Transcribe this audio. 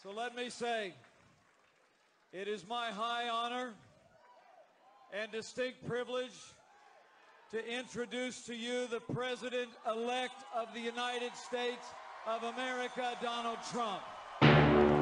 So let me say, it is my high honor and distinct privilege to introduce to you the President elect of the United States of America, Donald Trump.